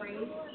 race.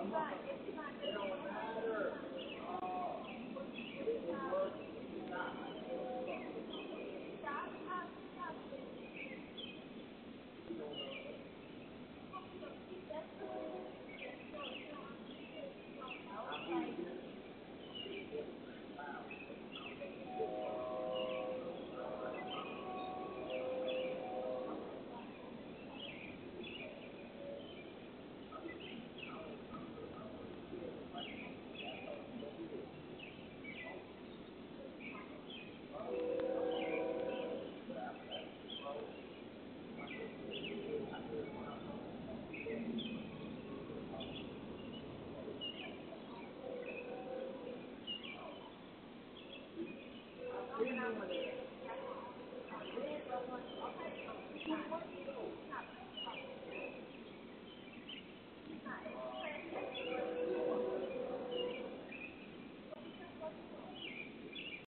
Come on.